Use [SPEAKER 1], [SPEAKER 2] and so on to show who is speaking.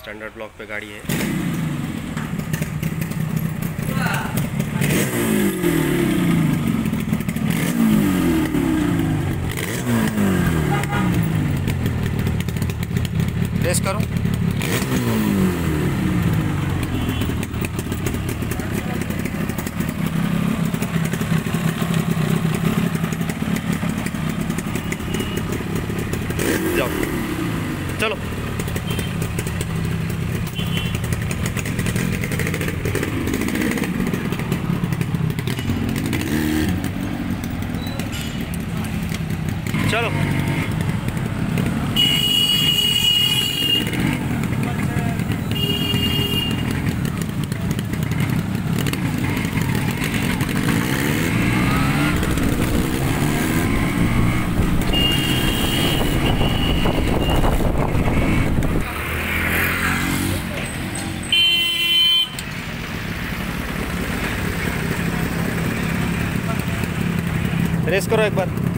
[SPEAKER 1] Standard block पे गाड़ी है। रेस करो? जाओ। चलो। चलो। रेस करो एक बार।